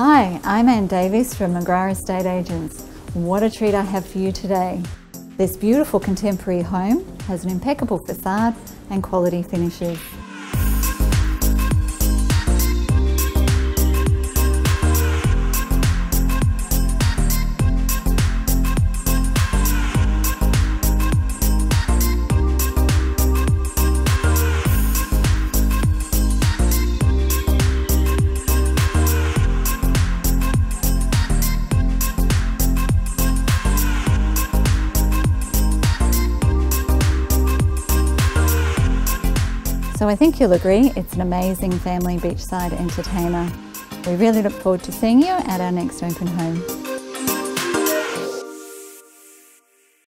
Hi, I'm Anne Davies from McGrath Estate Agents. What a treat I have for you today. This beautiful contemporary home has an impeccable facade and quality finishes. So I think you'll agree it's an amazing family beachside entertainer. We really look forward to seeing you at our next open home.